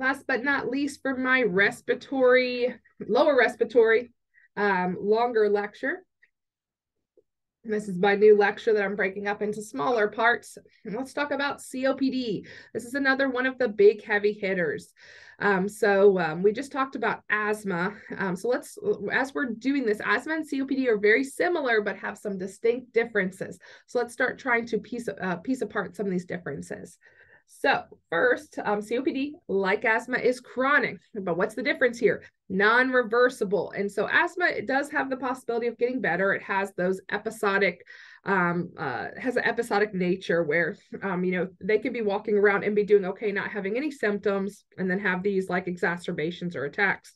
last but not least for my respiratory, lower respiratory, um, longer lecture. This is my new lecture that I'm breaking up into smaller parts. let's talk about COPD. This is another one of the big heavy hitters. Um, so um, we just talked about asthma. Um, so let's, as we're doing this, asthma and COPD are very similar, but have some distinct differences. So let's start trying to piece, uh, piece apart some of these differences. So first, um, COPD, like asthma, is chronic. But what's the difference here? Non-reversible. And so asthma, it does have the possibility of getting better. It has those episodic, um, uh, has an episodic nature where, um, you know, they can be walking around and be doing okay, not having any symptoms, and then have these like exacerbations or attacks.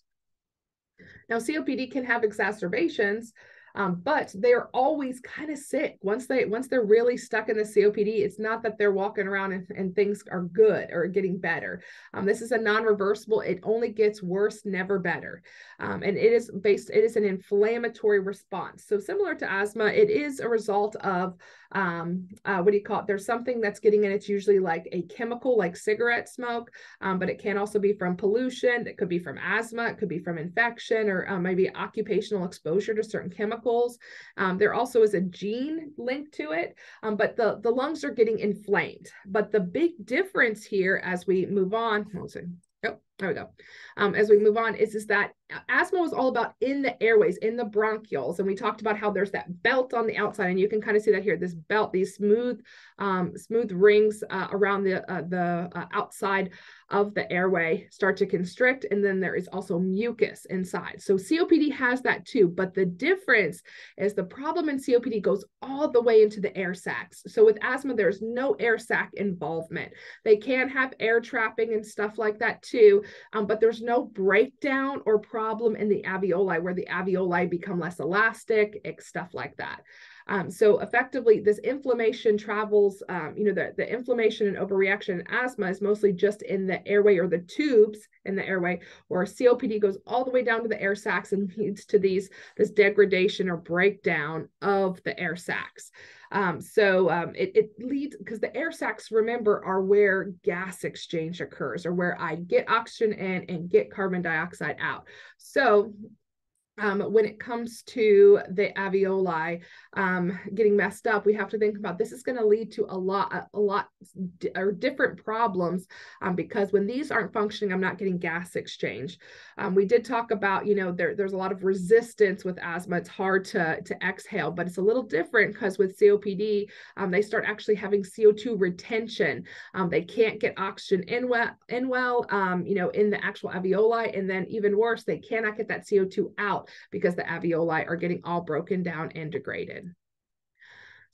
Now, COPD can have exacerbations, um, but they're always kind of sick. Once they once they're really stuck in the copd it's not that they're walking around and, and things are good or getting better. Um, this is a non-reversible. It only gets worse never better. Um, and it is based it is an inflammatory response. So similar to asthma it is a result of um, uh, what do you call it? There's something that's getting in. It's usually like a chemical, like cigarette smoke, um, but it can also be from pollution. It could be from asthma. It could be from infection or uh, maybe occupational exposure to certain chemicals. Um, there also is a gene linked to it, um, but the, the lungs are getting inflamed. But the big difference here as we move on, Oh, there we go. Um, as we move on, is, is that asthma was all about in the airways, in the bronchioles. And we talked about how there's that belt on the outside, and you can kind of see that here, this belt, these smooth, um, smooth rings uh, around the, uh, the uh, outside of the airway start to constrict. And then there is also mucus inside. So COPD has that too. But the difference is the problem in COPD goes all the way into the air sacs. So with asthma, there's no air sac involvement. They can have air trapping and stuff like that too, um, but there's no breakdown or problem in the alveoli where the alveoli become less elastic, stuff like that. Um, so effectively, this inflammation travels, um, you know, the, the inflammation and overreaction in asthma is mostly just in the airway or the tubes in the airway, or COPD goes all the way down to the air sacs and leads to these this degradation or breakdown of the air sacs. Um, so um, it, it leads because the air sacs, remember, are where gas exchange occurs or where I get oxygen in and get carbon dioxide out. So um, when it comes to the alveoli um, getting messed up, we have to think about this is going to lead to a lot, a, lot or different problems um, because when these aren't functioning, I'm not getting gas exchange. Um, we did talk about, you know, there, there's a lot of resistance with asthma. It's hard to, to exhale, but it's a little different because with COPD, um, they start actually having CO2 retention. Um, they can't get oxygen in well, in well, you know, in the actual alveoli, and then even worse, they cannot get that CO2 out because the alveoli are getting all broken down and degraded.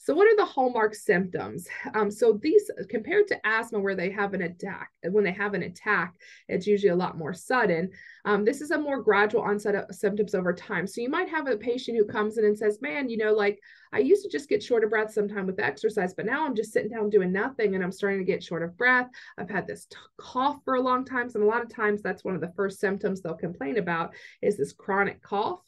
So what are the hallmark symptoms? Um, so these compared to asthma where they have an attack, when they have an attack, it's usually a lot more sudden. Um, this is a more gradual onset of symptoms over time. So you might have a patient who comes in and says, man, you know, like I used to just get short of breath sometime with exercise, but now I'm just sitting down doing nothing and I'm starting to get short of breath. I've had this cough for a long time. And a lot of times that's one of the first symptoms they'll complain about is this chronic cough.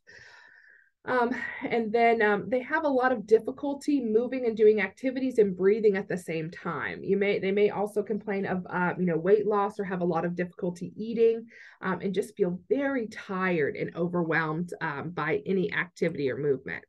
Um, and then um, they have a lot of difficulty moving and doing activities and breathing at the same time. You may they may also complain of uh, you know weight loss or have a lot of difficulty eating um, and just feel very tired and overwhelmed um, by any activity or movement.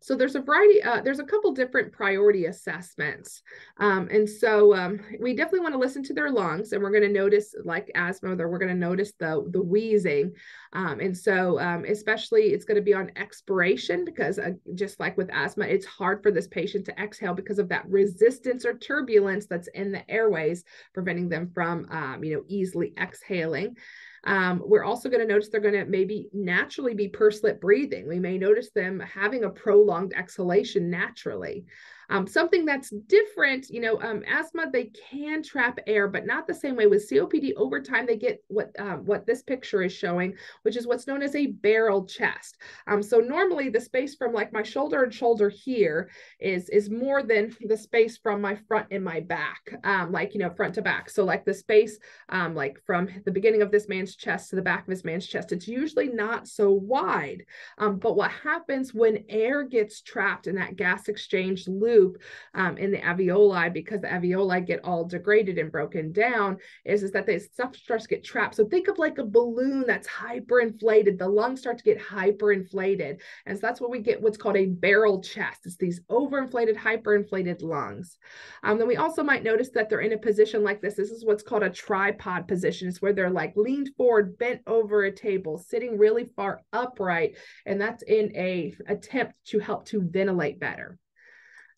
So there's a variety, uh, there's a couple different priority assessments. Um, and so um, we definitely want to listen to their lungs and we're going to notice like asthma, that we're going to notice the, the wheezing. Um, and so um, especially it's going to be on expiration because uh, just like with asthma, it's hard for this patient to exhale because of that resistance or turbulence that's in the airways, preventing them from, um, you know, easily exhaling. Um, we're also going to notice they're going to maybe naturally be pursed lip breathing. We may notice them having a prolonged exhalation naturally. Um, something that's different, you know, um, asthma, they can trap air, but not the same way with COPD. Over time, they get what um, what this picture is showing, which is what's known as a barrel chest. Um, so normally the space from like my shoulder and shoulder here is is more than the space from my front and my back, um, like you know front to back. So like the space, um, like from the beginning of this man's chest to the back of this man's chest, it's usually not so wide. but what happens when air gets trapped in that gas exchange loop loop um, in the alveoli because the alveoli get all degraded and broken down is, is that the stuff starts to get trapped. So think of like a balloon that's hyperinflated. The lungs start to get hyperinflated. And so that's what we get what's called a barrel chest. It's these overinflated, hyperinflated lungs. Um, then we also might notice that they're in a position like this. This is what's called a tripod position. It's where they're like leaned forward, bent over a table, sitting really far upright. And that's in a attempt to help to ventilate better.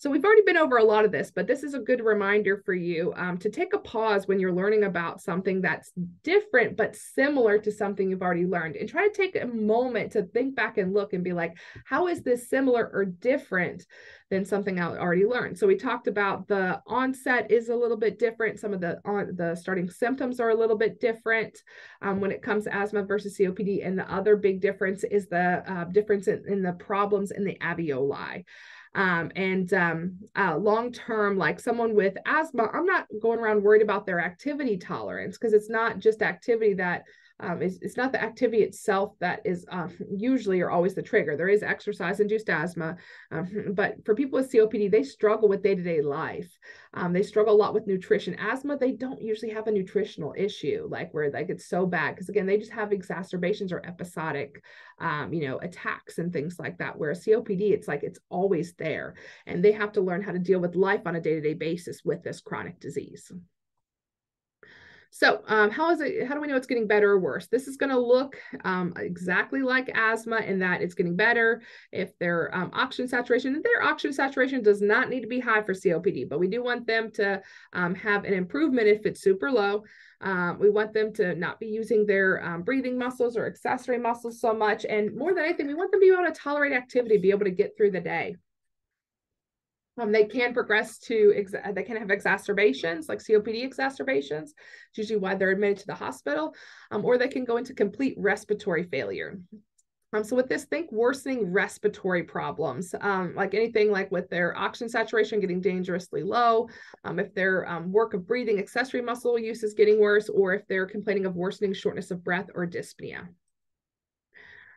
So we've already been over a lot of this, but this is a good reminder for you um, to take a pause when you're learning about something that's different but similar to something you've already learned, and try to take a moment to think back and look and be like, how is this similar or different than something I already learned? So we talked about the onset is a little bit different. Some of the on the starting symptoms are a little bit different um, when it comes to asthma versus COPD, and the other big difference is the uh, difference in, in the problems in the alveoli. Um, and um, uh, long term, like someone with asthma, I'm not going around worried about their activity tolerance because it's not just activity that um, it's, it's not the activity itself that is uh, usually or always the trigger. There is exercise induced asthma, um, but for people with COPD, they struggle with day to day life. Um, they struggle a lot with nutrition. Asthma, they don't usually have a nutritional issue, like where like it's so bad because again, they just have exacerbations or episodic, um, you know, attacks and things like that. Where COPD, it's like it's always there, and they have to learn how to deal with life on a day to day basis with this chronic disease. So um, how is it, how do we know it's getting better or worse? This is going to look um, exactly like asthma in that it's getting better if their um, oxygen saturation, their oxygen saturation does not need to be high for COPD, but we do want them to um, have an improvement if it's super low. Um, we want them to not be using their um, breathing muscles or accessory muscles so much. And more than anything, we want them to be able to tolerate activity, be able to get through the day. Um, they can progress to, ex- they can have exacerbations like COPD exacerbations. It's usually why they're admitted to the hospital, um, or they can go into complete respiratory failure. Um, so with this, think worsening respiratory problems, um, like anything like with their oxygen saturation getting dangerously low, um, if their um, work of breathing accessory muscle use is getting worse, or if they're complaining of worsening shortness of breath or dyspnea.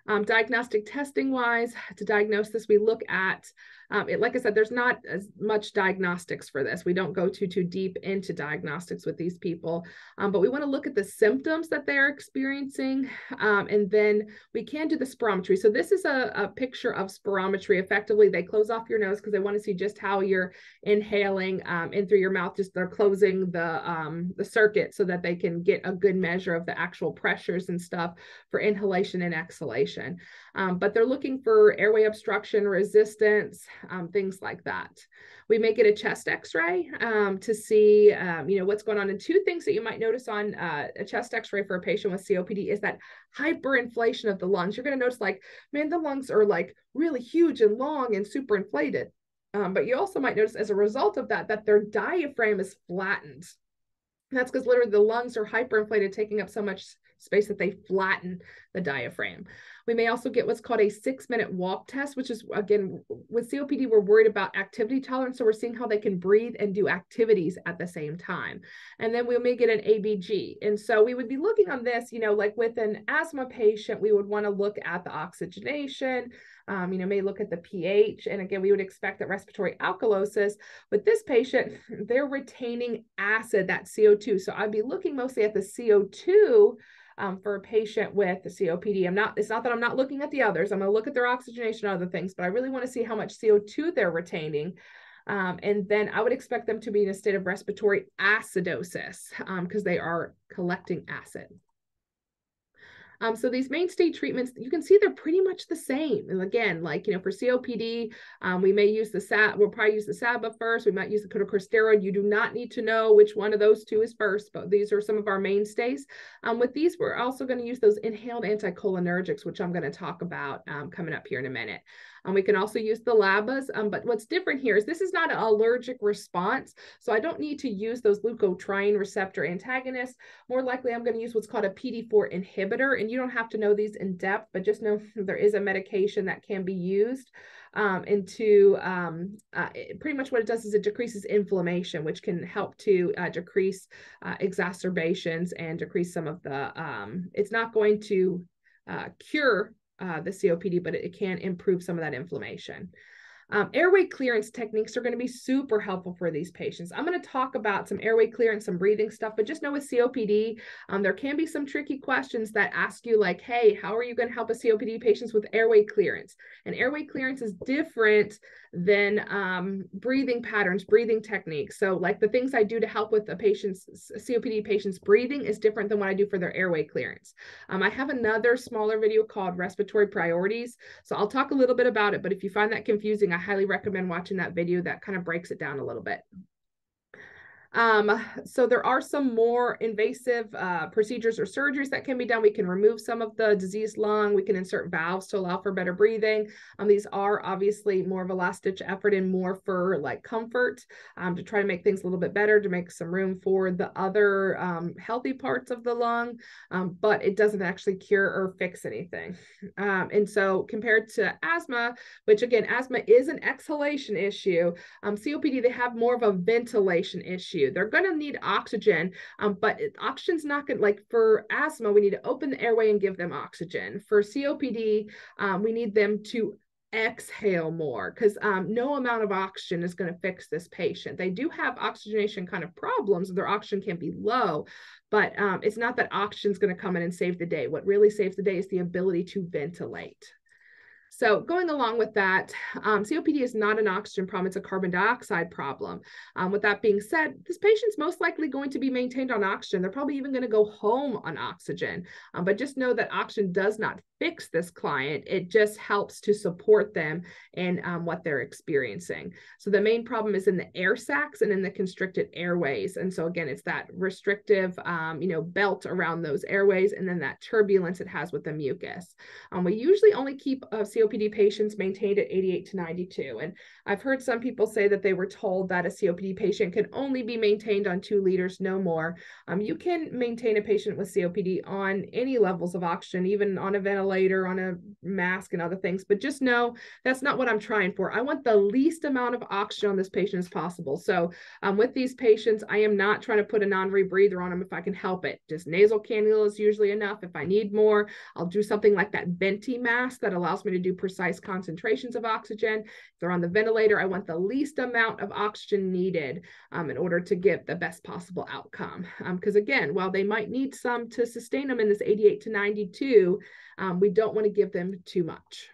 Um, diagnostic testing wise, to diagnose this, we look at um, it, like I said, there's not as much diagnostics for this. We don't go too too deep into diagnostics with these people, um, but we want to look at the symptoms that they're experiencing, um, and then we can do the spirometry. So this is a, a picture of spirometry. Effectively, they close off your nose because they want to see just how you're inhaling um, in through your mouth. Just they're closing the um, the circuit so that they can get a good measure of the actual pressures and stuff for inhalation and exhalation. Um, but they're looking for airway obstruction, resistance, um, things like that. We may get a chest x-ray um, to see, um, you know, what's going on. And two things that you might notice on uh, a chest x-ray for a patient with COPD is that hyperinflation of the lungs. You're going to notice like, man, the lungs are like really huge and long and super inflated. Um, but you also might notice as a result of that, that their diaphragm is flattened. That's because literally the lungs are hyperinflated, taking up so much space that they flatten the diaphragm. We may also get what's called a six minute walk test, which is again, with COPD, we're worried about activity tolerance. So we're seeing how they can breathe and do activities at the same time. And then we may get an ABG. And so we would be looking on this, you know, like with an asthma patient, we would want to look at the oxygenation, um, you know, may look at the pH. And again, we would expect that respiratory alkalosis. With this patient, they're retaining acid, that CO2. So I'd be looking mostly at the CO2 um, for a patient with COPD. I'm not, it's not that I'm not looking at the others. I'm going to look at their oxygenation and other things, but I really want to see how much CO2 they're retaining. Um, and then I would expect them to be in a state of respiratory acidosis because um, they are collecting acid. Um, so these mainstay treatments, you can see they're pretty much the same. And again, like, you know, for COPD, um, we may use the SAB, we'll probably use the SABA first. We might use the corticosteroid. You do not need to know which one of those two is first, but these are some of our mainstays. Um, with these, we're also going to use those inhaled anticholinergics, which I'm going to talk about um, coming up here in a minute. Um, we can also use the LABAs, um, but what's different here is this is not an allergic response. So I don't need to use those leukotriene receptor antagonists. More likely I'm going to use what's called a PD4 inhibitor. And you don't have to know these in depth, but just know there is a medication that can be used. Um, into um, uh, pretty much what it does is it decreases inflammation, which can help to uh, decrease uh, exacerbations and decrease some of the. Um, it's not going to uh, cure uh, the COPD, but it, can improve some of that inflammation. Um, airway clearance techniques are going to be super helpful for these patients. I'm going to talk about some airway clearance, some breathing stuff, but just know with COPD, um, there can be some tricky questions that ask you like, hey, how are you going to help a COPD patients with airway clearance? And airway clearance is different than um, breathing patterns, breathing techniques. So like the things I do to help with a patient's COPD patient's breathing is different than what I do for their airway clearance. Um, I have another smaller video called respiratory priorities. So I'll talk a little bit about it, but if you find that confusing, I highly recommend watching that video that kind of breaks it down a little bit. Um, so there are some more invasive uh, procedures or surgeries that can be done. We can remove some of the diseased lung. We can insert valves to allow for better breathing. Um, these are obviously more of a last ditch effort and more for like comfort um, to try to make things a little bit better, to make some room for the other um, healthy parts of the lung, um, but it doesn't actually cure or fix anything. Um, and so compared to asthma, which again, asthma is an exhalation issue, COPD, they have more of a ventilation issue you. They're going to need oxygen, um, but oxygen's not going to, like for asthma, we need to open the airway and give them oxygen. For COPD, um, we need them to exhale more because um, no amount of oxygen is going to fix this patient. They do have oxygenation kind of problems. Their oxygen can be low, but um, it's not that oxygen is going to come in and save the day. What really saves the day is the ability to ventilate. So going along with that, um, COPD is not an oxygen problem, it's a carbon dioxide problem. Um, with that being said, this patient's most likely going to be maintained on oxygen. They're probably even going to go home on oxygen. Um, but just know that oxygen does not fix this client. It just helps to support them in um, what they're experiencing. So the main problem is in the air sacs and in the constricted airways. And so again, it's that restrictive, um, you know, belt around those airways and then that turbulence it has with the mucus. Um, we usually only keep uh, COPD patients maintained at 88 to 92. And I've heard some people say that they were told that a COPD patient can only be maintained on two liters, no more. Um, you can maintain a patient with COPD on any levels of oxygen, even on a ventilator, on a mask, and other things. But just know that's not what I'm trying for. I want the least amount of oxygen on this patient as possible. So um, with these patients, I am not trying to put a non-rebreather on them if I can help it. Just nasal cannula is usually enough. If I need more, I'll do something like that venti mask that allows me to do precise concentrations of oxygen. If they're on the ventilator, I want the least amount of oxygen needed um, in order to give the best possible outcome. Because um, again, while they might need some to sustain them in this 88 to 92, um, we don't want to give them too much.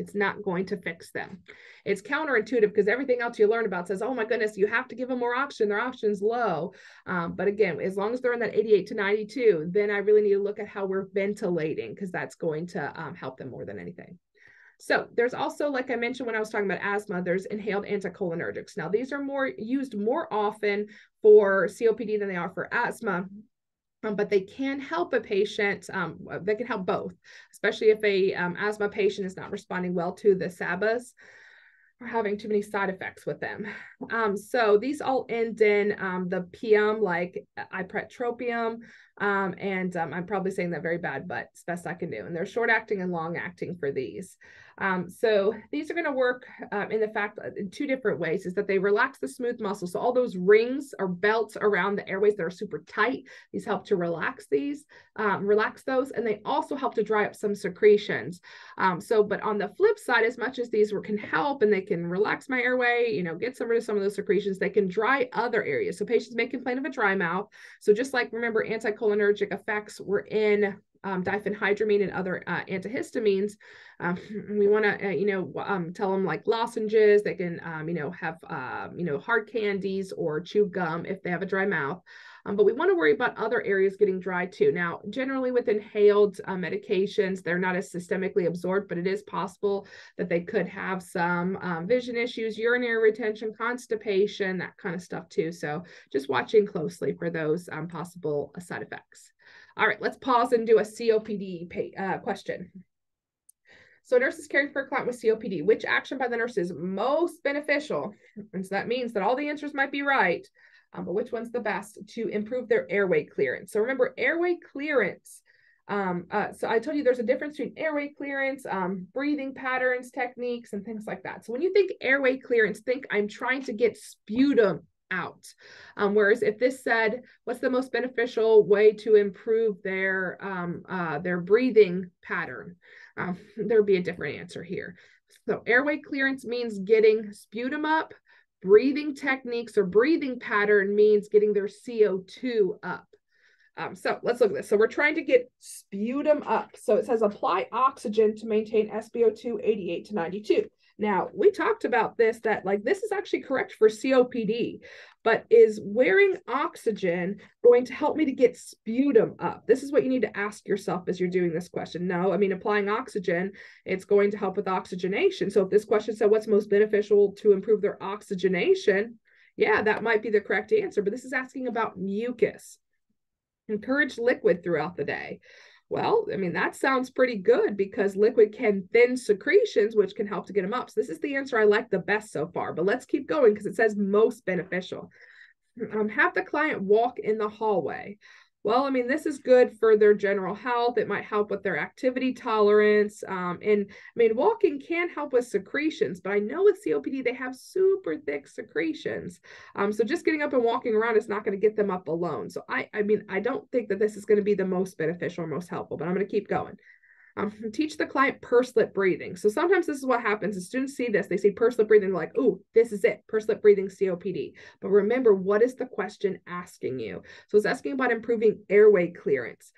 It's not going to fix them. It's counterintuitive because everything else you learn about says, oh my goodness, you have to give them more oxygen. Their oxygen's low. Um, but again, as long as they're in that 88 to 92, then I really need to look at how we're ventilating because that's going to um, help them more than anything. So there's also, like I mentioned when I was talking about asthma, there's inhaled anticholinergics. Now these are more used more often for COPD than they are for asthma. Um, but they can help a patient, um, they can help both, especially if a um, asthma patient is not responding well to the SABAs or having too many side effects with them. Um, so these all end in um, the PM, like ipratropium, um, and um, I'm probably saying that very bad, but it's best I can do. And they're short acting and long acting for these. Um, so these are going to work um, in the fact uh, in two different ways is that they relax the smooth muscles. So all those rings or belts around the airways that are super tight, these help to relax these, um, relax those, and they also help to dry up some secretions. Um, so, but on the flip side, as much as these can help and they can relax my airway, you know, get some rid of some of those secretions, they can dry other areas. So patients may complain of a dry mouth. So just like remember anticholinergic effects were in um, diphenhydramine and other uh, antihistamines, um, we want to, uh, you know, um, tell them like lozenges. They can, um, you know, have, uh, you know, hard candies or chew gum if they have a dry mouth. Um, but we want to worry about other areas getting dry too. Now, generally with inhaled uh, medications, they're not as systemically absorbed, but it is possible that they could have some um, vision issues, urinary retention, constipation, that kind of stuff too. So just watching closely for those um, possible side effects. All right, let's pause and do a COPD pay, uh, question. So nurses caring for a client with COPD, which action by the nurse is most beneficial? And so that means that all the answers might be right, um, but which one's the best to improve their airway clearance? So remember, airway clearance. Um, uh, so I told you there's a difference between airway clearance, um, breathing patterns, techniques, and things like that. So when you think airway clearance, think I'm trying to get sputum out. Um, whereas if this said, what's the most beneficial way to improve their um, uh, their breathing pattern, um, there'd be a different answer here. So airway clearance means getting sputum up. Breathing techniques or breathing pattern means getting their CO2 up. Um, so let's look at this. So we're trying to get sputum up. So it says apply oxygen to maintain SpO2 88 to 92. Now, we talked about this that like this is actually correct for COPD, but is wearing oxygen going to help me to get sputum up? This is what you need to ask yourself as you're doing this question. No, I mean, applying oxygen, it's going to help with oxygenation. So if this question said what's most beneficial to improve their oxygenation, yeah, that might be the correct answer, but this is asking about mucus. Encourage liquid throughout the day. Well, I mean, that sounds pretty good because liquid can thin secretions, which can help to get them up. So this is the answer I like the best so far, but let's keep going because it says most beneficial. Um, have the client walk in the hallway. Well, I mean, this is good for their general health. It might help with their activity tolerance. Um, and I mean, walking can help with secretions, but I know with COPD, they have super thick secretions. Um, so just getting up and walking around is not going to get them up alone. So I, I mean, I don't think that this is going to be the most beneficial or most helpful, but I'm going to keep going. Um, teach the client pursed lip breathing. So sometimes this is what happens. The students see this, they see pursed lip breathing, like, oh, this is it, pursed lip breathing COPD. But remember, what is the question asking you? So it's asking about improving airway clearance.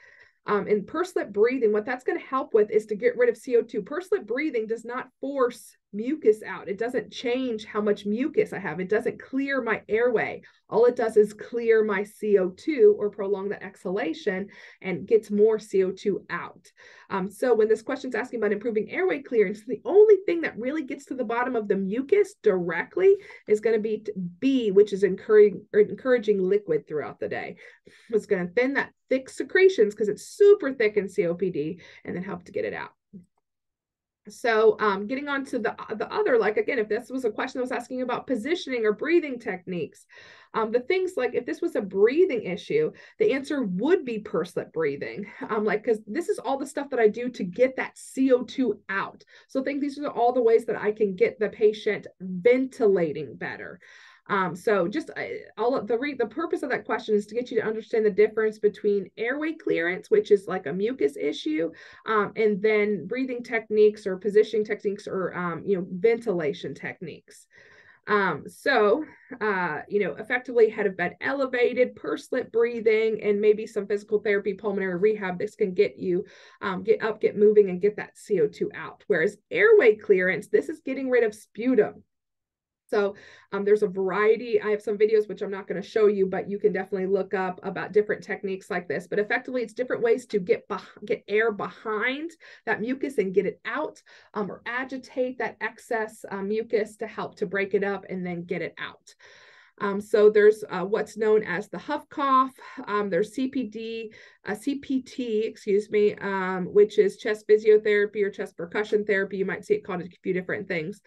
Um, and pursed lip breathing, what that's going to help with is to get rid of CO2. Pursed lip breathing does not force mucus out. It doesn't change how much mucus I have. It doesn't clear my airway. All it does is clear my CO2 or prolong the exhalation and gets more CO2 out. Um, so when this question is asking about improving airway clearance, the only thing that really gets to the bottom of the mucus directly is going to be B, which is encouraging, encouraging liquid throughout the day. It's going to thin that thick secretions because it's super thick in COPD and then help to get it out so um, getting on to the, the other, like again, if this was a question i was asking about positioning or breathing techniques, um, the things like if this was a breathing issue, the answer would be pursed lip breathing. Um, like, because this is all the stuff that I do to get that CO2 out. So think these are all the ways that I can get the patient ventilating better. Um, so just uh, all of the re- the purpose of that question is to get you to understand the difference between airway clearance, which is like a mucus issue, um, and then breathing techniques or positioning techniques or um, you know ventilation techniques. Um, so, uh, you know, effectively head of bed elevated, pursed lip breathing, and maybe some physical therapy, pulmonary rehab. This can get you um, get up, get moving, and get that CO2 out. Whereas airway clearance, this is getting rid of sputum. So um, there's a variety. I have some videos which I'm not going to show you, but you can definitely look up about different techniques like this. But effectively, it's different ways to get get air behind that mucus and get it out, um, or agitate that excess uh, mucus to help to break it up and then get it out. Um, so there's uh, what's known as the huff cough. Um, there's CPD, uh, CPT, excuse me, um, which is chest physiotherapy or chest percussion therapy. You might see it called a few different things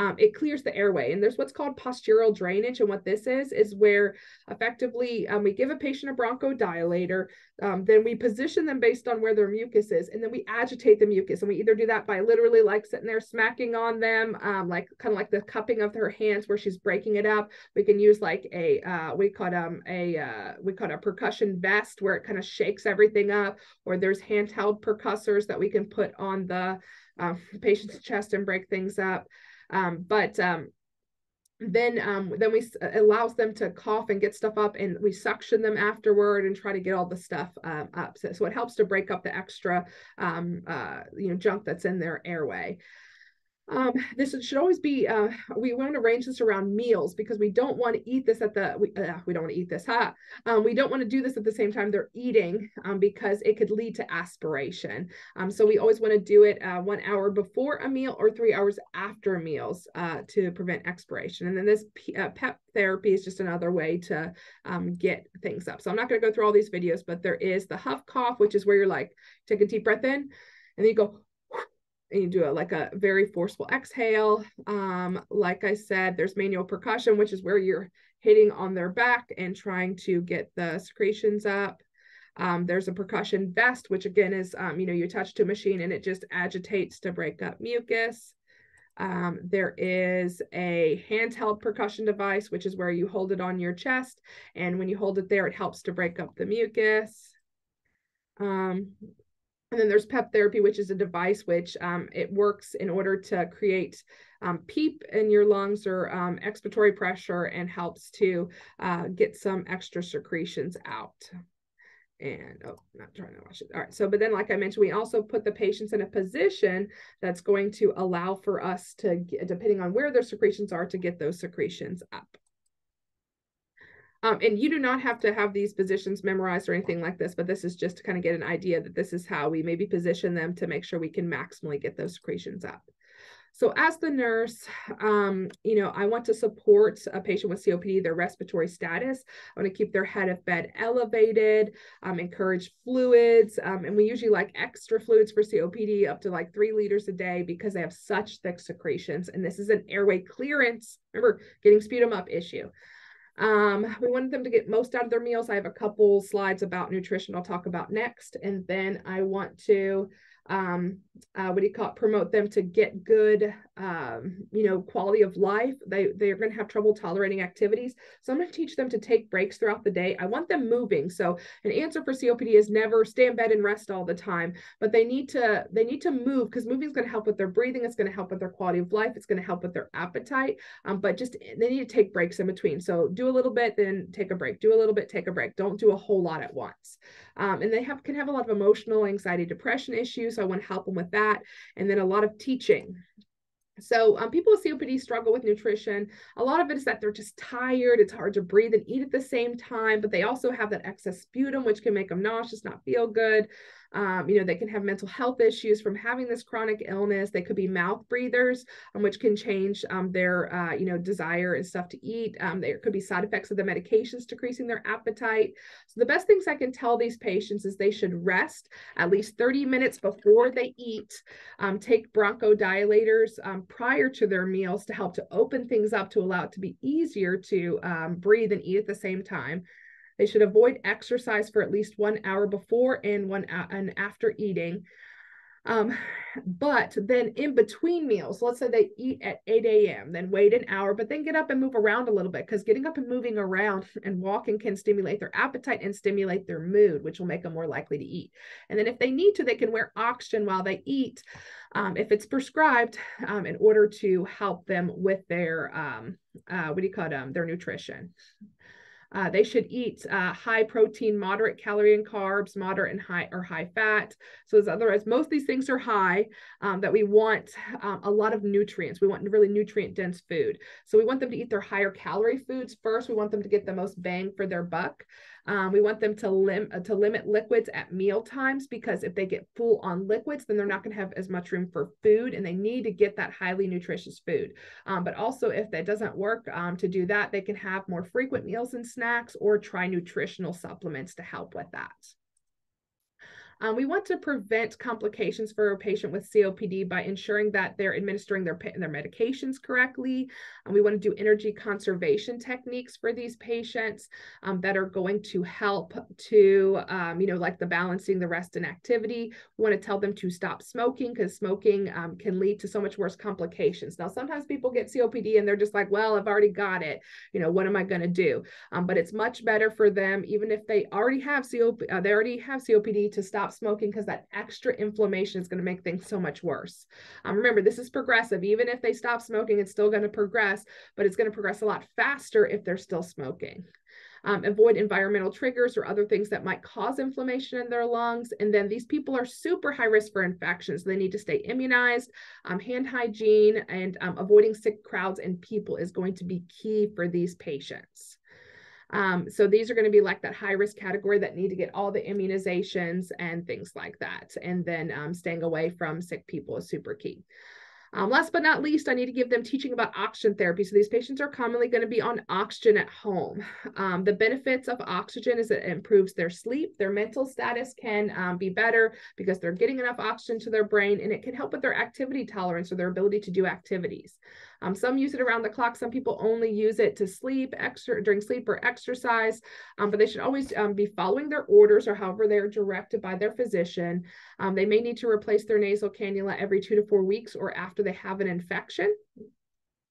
um, it clears the airway. And there's what's called postural drainage. And what this is, is where effectively um, we give a patient a bronchodilator, um, then we position them based on where their mucus is, and then we agitate the mucus. And we either do that by literally like sitting there smacking on them, um, like kind of like the cupping of her hands where she's breaking it up. We can use like a, uh, we call um, a, uh, we call a percussion vest where it kind of shakes everything up, or there's handheld percussors that we can put on the uh, patient's chest and break things up. Um, but um, then um, then we allows them to cough and get stuff up and we suction them afterward and try to get all the stuff um, up. So, so, it helps to break up the extra um, uh, you know junk that's in their airway um, this should always be, uh, we want to arrange this around meals because we don't want to eat this at the, we, uh, we don't want to eat this, huh? Um, we don't want to do this at the same time they're eating um, because it could lead to aspiration. Um, so we always want to do it uh, one hour before a meal or three hours after meals uh, to prevent expiration. And then this uh, PEP therapy is just another way to um, get things up. So I'm not going to go through all these videos, but there is the huff cough, which is where you're like, take a deep breath in and then you go, you do it like a very forceful exhale. Um, like I said, there's manual percussion, which is where you're hitting on their back and trying to get the secretions up. Um, there's a percussion vest, which again is, um, you know, you attach to a machine and it just agitates to break up mucus. Um, there is a handheld percussion device, which is where you hold it on your chest. And when you hold it there, it helps to break up the mucus. Um, And then there's PEP therapy, which is a device which um, it works in order to create um, PEEP in your lungs or um, expiratory pressure and helps to uh, get some extra secretions out. And oh, not trying to watch it. All right. So, but then, like I mentioned, we also put the patients in a position that's going to allow for us to, depending on where their secretions are, to get those secretions up. Um, and you do not have to have these positions memorized or anything like this, but this is just to kind of get an idea that this is how we maybe position them to make sure we can maximally get those secretions up. So as the nurse, um, you know, I want to support a patient with COPD, their respiratory status. I want to keep their head of bed elevated, um, encourage fluids. Um, and we usually like extra fluids for COPD up to like three liters a day because they have such thick secretions. And this is an airway clearance, remember, getting sputum up issue. Um, we wanted them to get most out of their meals. I have a couple slides about nutrition I'll talk about next. And then I want to um, uh, what do you call it, promote them to get good, um, you know, quality of life. They, they're going to have trouble tolerating activities. So I'm going to teach them to take breaks throughout the day. I want them moving. So an answer for COPD is never stay in bed and rest all the time, but they need to, they need to move because moving is going to help with their breathing. It's going to help with their quality of life. It's going to help with their appetite. Um, but just, they need to take breaks in between. So do a little bit, then take a break, do a little bit, take a break. Don't do a whole lot at once. Um, and they have, can have a lot of emotional anxiety, depression issues. So I want to help them with that. And then a lot of teaching. So um, people with COPD struggle with nutrition. A lot of it is that they're just tired. It's hard to breathe and eat at the same time, but they also have that excess sputum, which can make them nauseous, not feel good. Um, you know, they can have mental health issues from having this chronic illness. They could be mouth breathers, um, which can change um, their, uh, you know, desire and stuff to eat. Um, there could be side effects of the medications decreasing their appetite. So the best things I can tell these patients is they should rest at least 30 minutes before they eat. Um, take bronchodilators um, prior to their meals to help to open things up to allow it to be easier to breathe and eat at the same time. They should avoid exercise for at least one hour before and one and after eating. Um, but then in between meals, let's say they eat at 8 a.m., then wait an hour, but then get up and move around a little bit because getting up and moving around and walking can stimulate their appetite and stimulate their mood, which will make them more likely to eat. And then if they need to, they can wear oxygen while they eat um, if it's prescribed um, in order to help them with their, um, uh, what do you call it, um, their nutrition. Uh, they should eat uh, high protein, moderate calorie and carbs, moderate and high or high fat. So as otherwise, most of these things are high um, that we want um, a lot of nutrients. We want really nutrient dense food. So we want them to eat their higher calorie foods first. We want them to get the most bang for their buck. Um, we want them to, lim- to limit liquids at meal times because if they get full on liquids, then they're not going to have as much room for food and they need to get that highly nutritious food. Um, but also, if that doesn't work um, to do that, they can have more frequent meals and snacks or try nutritional supplements to help with that. Um, we want to prevent complications for a patient with COPD by ensuring that they're administering their, their medications correctly. Um, we want to do energy conservation techniques for these patients um, that are going to help to, um, you know, like the balancing the rest and activity. We want to tell them to stop smoking because smoking um, can lead to so much worse complications. Now, sometimes people get COPD and they're just like, well, I've already got it. You know, what am I going to do? Um, but it's much better for them, even if they already have uh, they already have COPD to stop stop smoking because that extra inflammation is going to make things so much worse. Um, remember, this is progressive. Even if they stop smoking, it's still going to progress, but it's going to progress a lot faster if they're still smoking. Um, avoid environmental triggers or other things that might cause inflammation in their lungs. And then these people are super high risk for infections. They need to stay immunized. Um, hand hygiene and um, avoiding sick crowds and people is going to be key for these patients. Um, so these are going to be like that high risk category that need to get all the immunizations and things like that. And then um, staying away from sick people is super key. Um, last but not least, I need to give them teaching about oxygen therapy. So these patients are commonly going to be on oxygen at home. Um, the benefits of oxygen is it improves their sleep. Their mental status can um, be better because they're getting enough oxygen to their brain and it can help with their activity tolerance or their ability to do activities. Um, some use it around the clock. Some people only use it to sleep, extra during sleep or exercise, um, but they should always um, be following their orders or however they're directed by their physician. Um, they may need to replace their nasal cannula every two to four weeks or after they have an infection.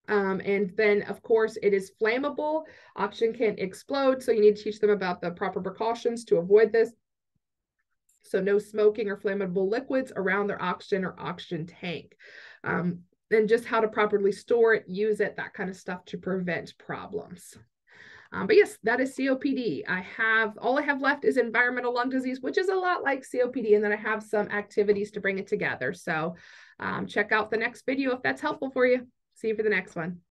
Um, and then, of course, it is flammable. Oxygen can explode, so you need to teach them about the proper precautions to avoid this. So no smoking or flammable liquids around their oxygen or oxygen tank. Um, and just how to properly store it, use it, that kind of stuff to prevent problems. Um, but yes, that is COPD. I have all I have left is environmental lung disease, which is a lot like COPD. And then I have some activities to bring it together. So um, check out the next video if that's helpful for you. See you for the next one.